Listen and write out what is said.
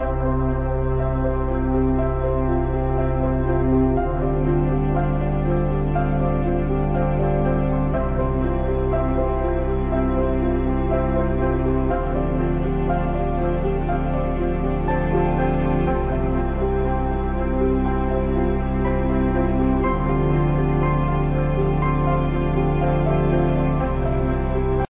Música